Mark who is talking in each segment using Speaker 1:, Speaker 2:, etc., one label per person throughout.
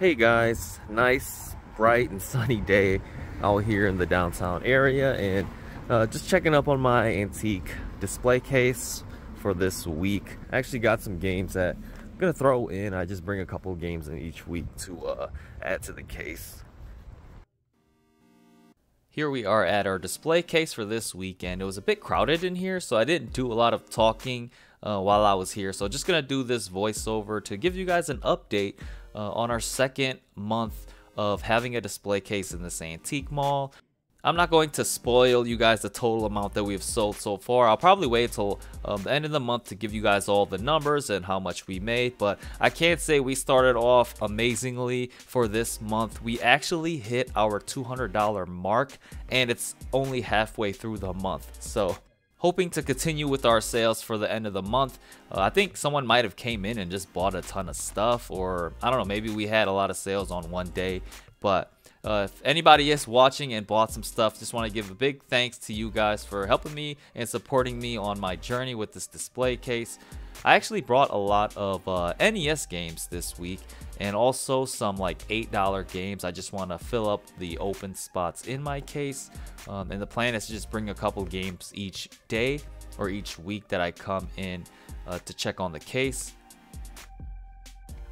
Speaker 1: Hey guys, nice, bright and sunny day out here in the downtown area and uh, just checking up on my antique display case for this week. I actually got some games that I'm gonna throw in. I just bring a couple games in each week to uh, add to the case.
Speaker 2: Here we are at our display case for this weekend. It was a bit crowded in here, so I didn't do a lot of talking uh, while I was here. So just gonna do this voiceover to give you guys an update uh, on our second month of having a display case in this antique mall. I'm not going to spoil you guys the total amount that we've sold so far. I'll probably wait till um, the end of the month to give you guys all the numbers and how much we made. But I can't say we started off amazingly for this month. We actually hit our $200 mark and it's only halfway through the month. So hoping to continue with our sales for the end of the month. Uh, I think someone might have came in and just bought a ton of stuff or I don't know, maybe we had a lot of sales on one day, but uh, if anybody is watching and bought some stuff, just want to give a big thanks to you guys for helping me and supporting me on my journey with this display case. I actually brought a lot of uh, NES games this week and also some like $8 games. I just want to fill up the open spots in my case. Um, and the plan is to just bring a couple games each day or each week that I come in uh, to check on the case.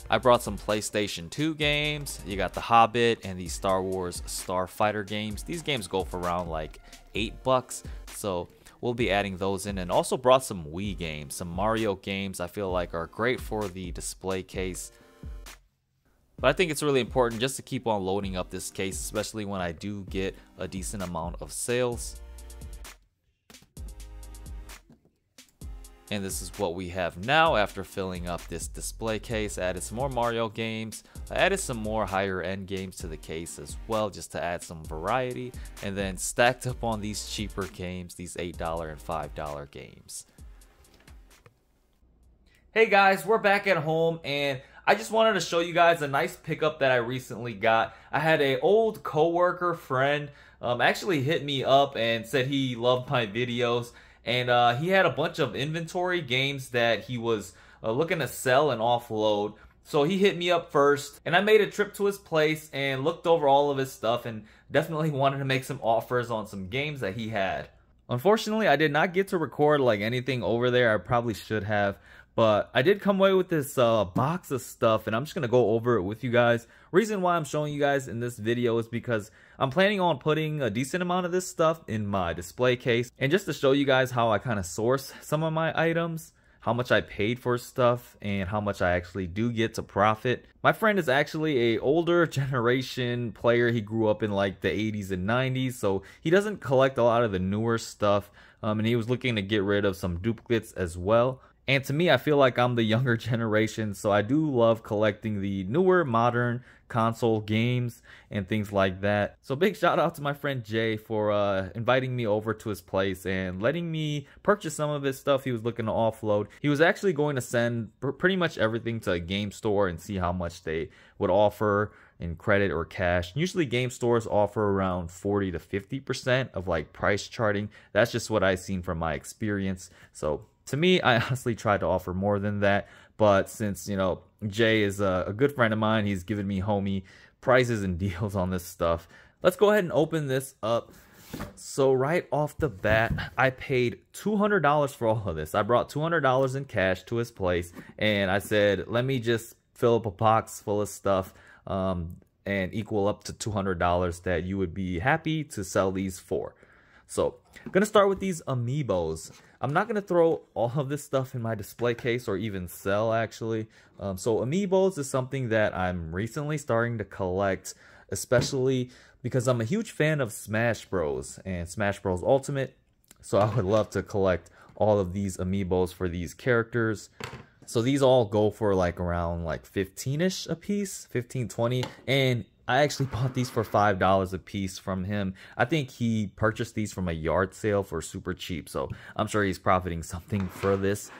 Speaker 2: I brought some PlayStation 2 games. You got The Hobbit and the Star Wars Starfighter games. These games go for around like 8 bucks. So we'll be adding those in and also brought some Wii games, some Mario games I feel like are great for the display case. But I think it's really important just to keep on loading up this case, especially when I do get a decent amount of sales. And this is what we have now after filling up this display case. Added some more Mario games. Added some more higher end games to the case as well just to add some variety. And then stacked up on these cheaper games, these $8 and $5 games. Hey guys, we're back at home and I just wanted to show you guys a nice pickup that I recently got. I had a old coworker friend um, actually hit me up and said he loved my videos and uh, he had a bunch of inventory games that he was uh, looking to sell and offload. So he hit me up first, and I made a trip to his place and looked over all of his stuff and definitely wanted to make some offers on some games that he had. Unfortunately, I did not get to record like anything over there. I probably should have, but I did come away with this uh, box of stuff and I'm just going to go over it with you guys. Reason why I'm showing you guys in this video is because I'm planning on putting a decent amount of this stuff in my display case. And just to show you guys how I kind of source some of my items, how much I paid for stuff, and how much I actually do get to profit. My friend is actually a older generation player. He grew up in like the 80s and 90s, so he doesn't collect a lot of the newer stuff. Um, and he was looking to get rid of some duplicates as well. And to me, I feel like I'm the younger generation, so I do love collecting the newer, modern console games and things like that. So big shout out to my friend Jay for uh, inviting me over to his place and letting me purchase some of his stuff he was looking to offload. He was actually going to send pr pretty much everything to a game store and see how much they would offer in credit or cash. Usually game stores offer around 40 to 50% of like price charting. That's just what I've seen from my experience. So to me, I honestly tried to offer more than that, but since, you know, Jay is a, a good friend of mine, he's given me homie prices and deals on this stuff. Let's go ahead and open this up. So right off the bat, I paid $200 for all of this. I brought $200 in cash to his place, and I said, let me just fill up a box full of stuff um, and equal up to $200 that you would be happy to sell these for. So I'm going to start with these amiibos. I'm not going to throw all of this stuff in my display case or even sell actually. Um, so amiibos is something that I'm recently starting to collect, especially because I'm a huge fan of Smash Bros. and Smash Bros. Ultimate. So I would love to collect all of these amiibos for these characters. So these all go for like around like 15-ish a piece, 15, 20. And I actually bought these for $5 a piece from him. I think he purchased these from a yard sale for super cheap, so I'm sure he's profiting something for this.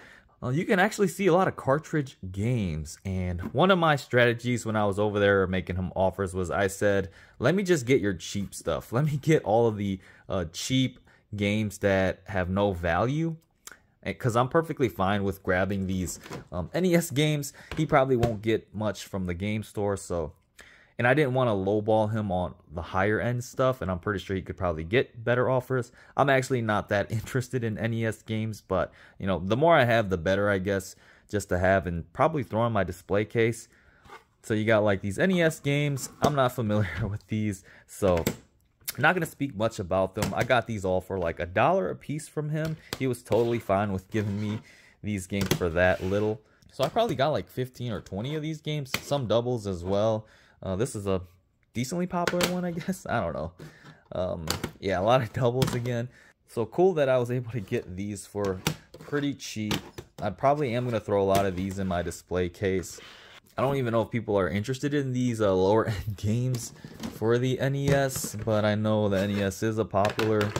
Speaker 2: Uh, you can actually see a lot of cartridge games, and one of my strategies when I was over there making him offers was I said, let me just get your cheap stuff. Let me get all of the uh, cheap games that have no value because I'm perfectly fine with grabbing these um, NES games. He probably won't get much from the game store, so
Speaker 1: and I didn't want to lowball him on the higher end stuff, and I'm pretty sure he could probably get better offers. I'm actually not that interested in NES games, but you know, the more I have, the better, I guess, just to have and probably throw in my display case. So you got like these NES games. I'm not familiar with these, so I'm not gonna speak much about them. I got these all for like a dollar a piece from him. He was totally fine with giving me these games for that little. So I probably got like 15 or 20 of these games, some doubles as well. Uh, this is a decently popular one, I guess. I don't know. Um, yeah, a lot of doubles again. So cool that I was able to get these for pretty cheap. I probably am going to throw a lot of these in my display case. I don't even know if people are interested in these uh, lower end games for the NES, but I know the NES is a popular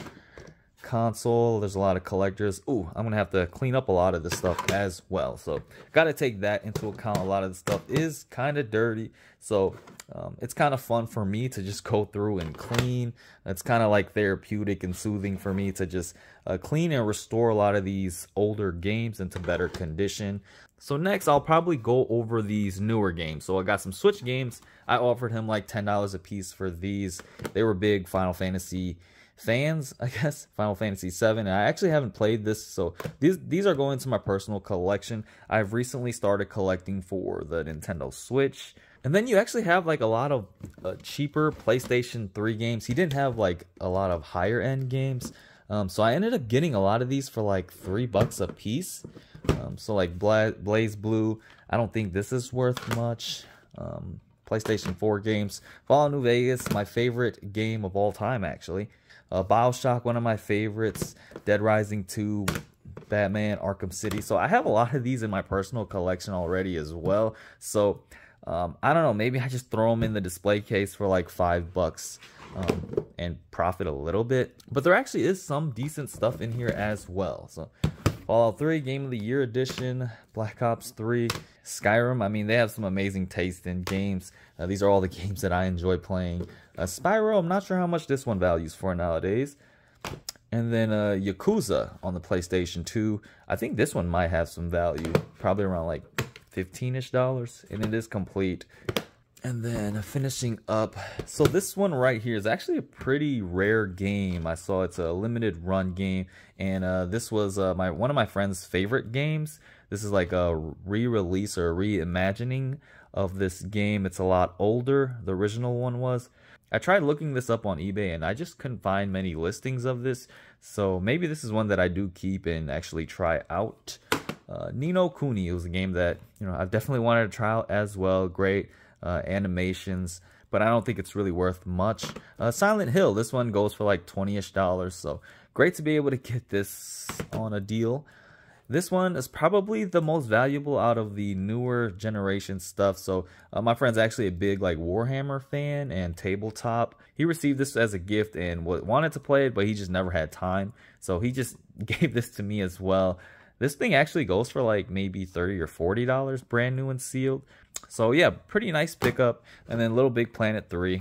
Speaker 1: console. There's a lot of collectors. Ooh, I'm going to have to clean up a lot of this stuff as well. So, got to take that into account. A lot of the stuff is kind of dirty. So, um, it's kind of fun for me to just go through and clean. It's kind of like therapeutic and soothing for me to just uh, clean and restore a lot of these older games into better condition. So next, I'll probably go over these newer games. So I got some Switch games. I offered him like $10 a piece for these. They were big Final Fantasy fans, I guess. Final Fantasy 7. I actually haven't played this, so these these are going to my personal collection. I've recently started collecting for the Nintendo Switch. And then you actually have like a lot of uh, cheaper PlayStation 3 games. He didn't have like a lot of higher end games. Um, so I ended up getting a lot of these for like three bucks a piece. Um, so like BlazBlue, I don't think this is worth much. Um, PlayStation 4 games. Fallout New Vegas, my favorite game of all time actually. Uh, Bioshock, one of my favorites. Dead Rising 2, Batman, Arkham City. So I have a lot of these in my personal collection already as well. So um, I don't know, maybe I just throw them in the display case for like five bucks um, and profit a little bit. But there actually is some decent stuff in here as well. So Fallout 3 Game of the Year Edition, Black Ops 3, Skyrim. I mean, they have some amazing taste in games. Uh, these are all the games that I enjoy playing. Uh, Spyro, I'm not sure how much this one values for nowadays. And then uh, Yakuza on the PlayStation 2. I think this one might have some value. Probably around like 15-ish dollars. And it is complete. And then finishing up, so this one right here is actually a pretty rare game. I saw it's a limited run game, and uh, this was uh, my one of my friend's favorite games. This is like a re-release or reimagining of this game. It's a lot older. The original one was. I tried looking this up on eBay, and I just couldn't find many listings of this. So maybe this is one that I do keep and actually try out. Uh, Ni no Kuni was a game that you know I've definitely wanted to try out as well. Great uh, animations, but I don't think it's really worth much. Uh, Silent Hill, this one goes for like 20-ish dollars, so great to be able to get this on a deal. This one is probably the most valuable out of the newer generation stuff. So uh, my friend's actually a big like Warhammer fan and tabletop. He received this as a gift and wanted to play it, but he just never had time. So he just gave this to me as well. This thing actually goes for like maybe 30 or $40 brand new and sealed. So yeah, pretty nice pickup. And then Little Big Planet 3.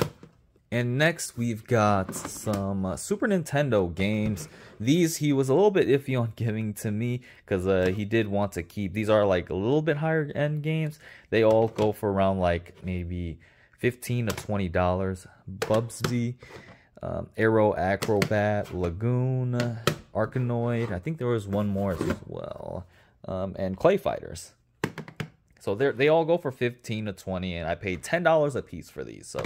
Speaker 1: And next we've got some uh, Super Nintendo games. These he was a little bit iffy on giving to me because uh, he did want to keep. These are like a little bit higher end games. They all go for around like maybe 15 to $20. Bubsy, um, Aero Acrobat, Lagoon, Arkanoid. I think there was one more as well. Um, and Clay Fighters. So they they all go for 15 to 20 and I paid $10 a piece for these. So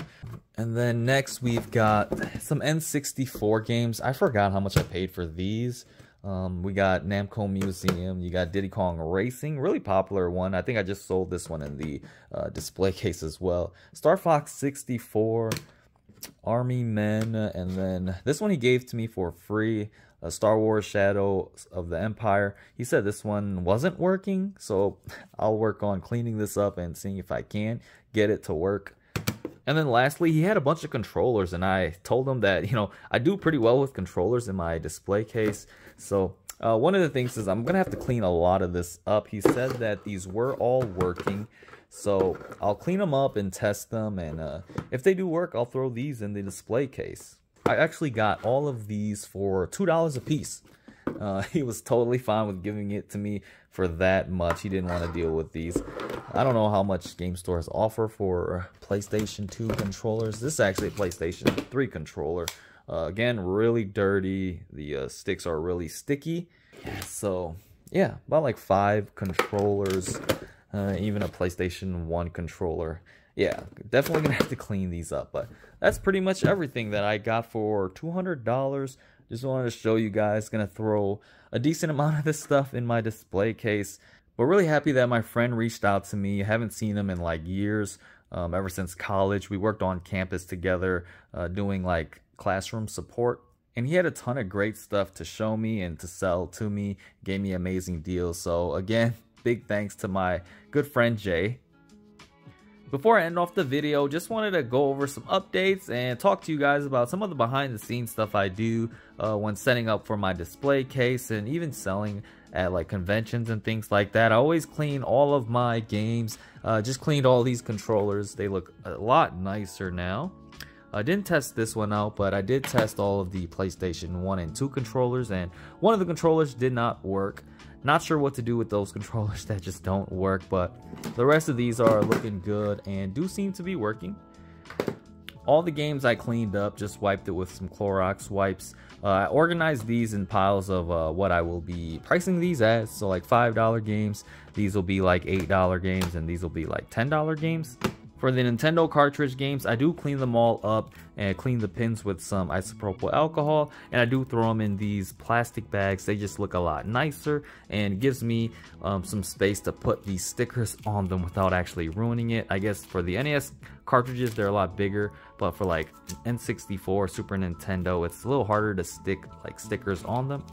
Speaker 1: and then next we've got some N64 games. I forgot how much I paid for these. Um, we got Namco Museum. You got Diddy Kong Racing, really popular one. I think I just sold this one in the uh, display case as well. Star Fox 64, Army Men, and then this one he gave to me for free uh, Star Wars Shadow of the Empire. He said this one wasn't working, so I'll work on cleaning this up and seeing if I can get it to work. And then lastly, he had a bunch of controllers, and I told him that, you know, I do pretty well with controllers in my display case. So uh, one of the things is I'm going to have to clean a lot of this up. He said that these were all working. So I'll clean them up and test them. And uh, if they do work, I'll throw these in the display case. I actually got all of these for $2 a piece. Uh, he was totally fine with giving it to me for that much. He didn't want to deal with these. I don't know how much game stores offer for PlayStation 2 controllers. This is actually a PlayStation 3 controller. Uh, again, really dirty. The uh, sticks are really sticky. So, yeah, about like five controllers, uh, even a PlayStation 1 controller. Yeah, definitely gonna have to clean these up. But that's pretty much everything that I got for $200. Just wanted to show you guys. Gonna throw a decent amount of this stuff in my display case. But really happy that my friend reached out to me. I haven't seen him in like years. Um, ever since college, we worked on campus together, uh, doing like classroom support. And he had a ton of great stuff to show me and to sell to me. Gave me amazing deals. So again, big thanks to my good friend Jay. Before I end off the video, just wanted to go over some updates and talk to you guys about some of the behind the scenes stuff I do uh, when setting up for my display case and even selling at like conventions and things like that. I always clean all of my games. Uh, just cleaned all these controllers. They look a lot nicer now. I didn't test this one out, but I did test all of the PlayStation 1 and 2 controllers, and one of the controllers did not work. Not sure what to do with those controllers that just don't work, but the rest of these are looking good and do seem to be working. All the games I cleaned up, just wiped it with some Clorox wipes. Uh, I organized these in piles of uh, what I will be pricing these as. So like $5 games, these will be like $8 games, and these will be like $10 games. For the Nintendo cartridge games, I do clean them all up and clean the pins with some isopropyl alcohol and I do throw them in these plastic bags. They just look a lot nicer and gives me um, some space to put these stickers on them without actually ruining it. I guess for the NES cartridges, they're a lot bigger, but for like N64, Super Nintendo, it's a little harder to stick like stickers on them.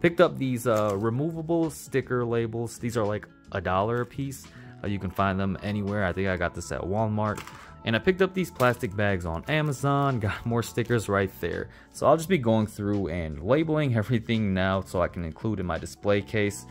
Speaker 1: Picked up these uh, removable sticker labels. These are like a dollar a piece. Uh, you can find them anywhere. I think I got this at Walmart. And I picked up these plastic bags on Amazon, got more stickers right there. So I'll just be going through and labeling everything now so I can include in my display case.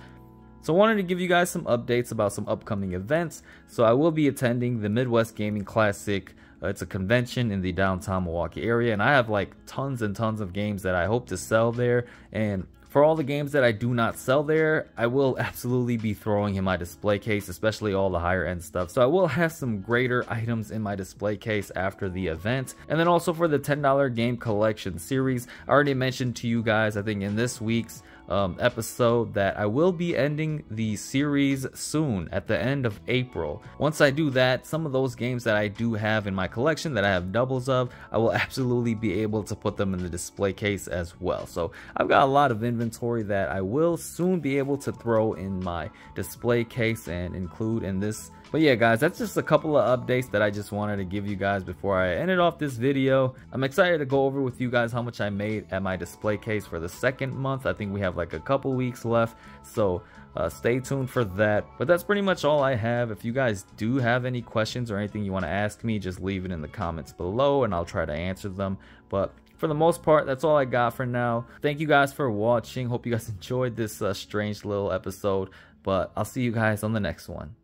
Speaker 1: So I wanted to give you guys some updates about some upcoming events. So I will be attending the Midwest Gaming Classic. Uh, it's a convention in the downtown Milwaukee area and I have like tons and tons of games that I hope to sell there and for all the games that I do not sell there, I will absolutely be throwing in my display case, especially all the higher end stuff. So I will have some greater items in my display case after the event. And then also for the $10 game collection series, I already mentioned to you guys, I think in this week's um, episode that I will be ending the series soon at the end of April. Once I do that, some of those games that I do have in my collection that I have doubles of, I will absolutely be able to put them in the display case as well. So I've got a lot of inventory that I will soon be able to throw in my display case and include in this but yeah, guys, that's just a couple of updates that I just wanted to give you guys before I ended off this video. I'm excited to go over with you guys how much I made at my display case for the second month. I think we have like a couple weeks left, so uh, stay tuned for that. But that's pretty much all I have. If you guys do have any questions or anything you want to ask me, just leave it in the comments below and I'll try to answer them. But for the most part, that's all I got for now. Thank you guys for watching. Hope you guys enjoyed this uh, strange little episode. But I'll see you guys on the next one.